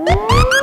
Woo!